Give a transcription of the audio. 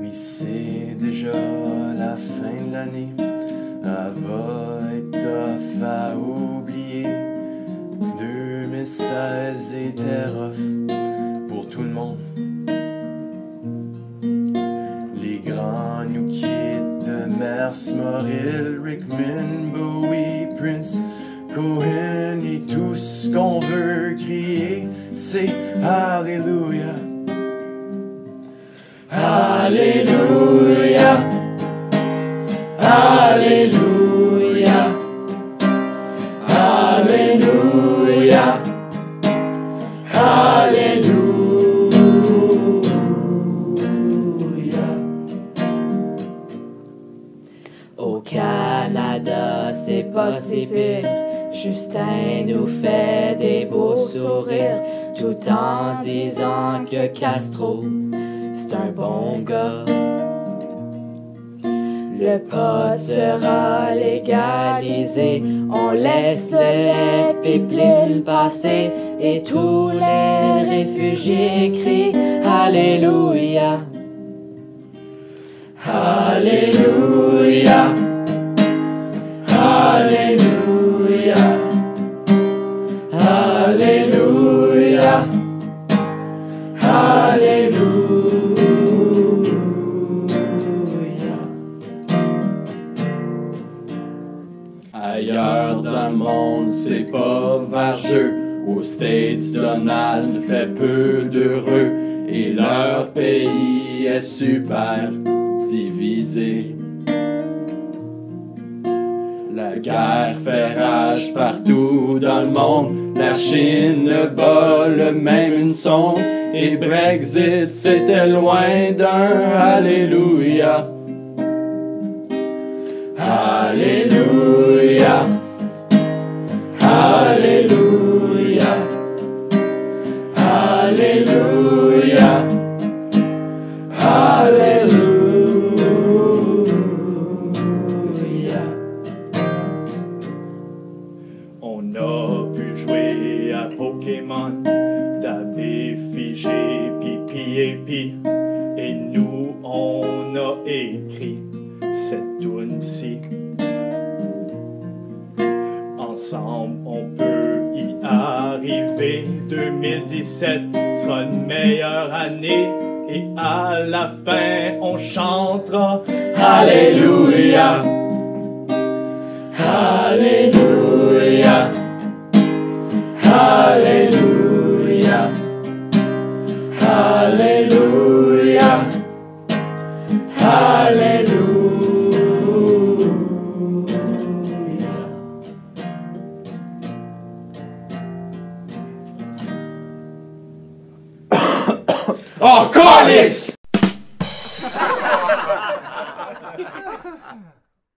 Oui, c'est déjà la fin de l'année. Elle va être tough à oublier. 2016 était rough pour tout le monde. Les grands nous quittent de Mers Moril, Rickman, Bowie, Prince, Cohen et tout ce qu'on veut crier, c'est Alléluia. Alléluia. Alléluia. Alléluia. Alléluia. Au Canada, c'est pas si pire. Justin nous fait des beaux sourires tout en disant que Castro, c'est un bon gars. Le pot sera légalisé, on laisse les pipelines passer et tous les réfugiés crient Alléluia. Alléluia. Ailleurs dans le monde, c'est pas vargeux. Aux States, Donald fait peu d'heureux et leur pays est super divisé. La guerre fait rage partout dans le monde. La Chine vole même une sonde. Et Brexit, c'était loin d'un Alléluia. Alléluia. Alléluia. Alléluia. Alléluia. On a pu jouer à Pokémon, taper, figer, pipi et pi. Et nous, on a écrit cette tune-ci. Ensemble, arriver. 2017 sera une meilleure année. Et à la fin, on chantera Alléluia. Alléluia. Ó!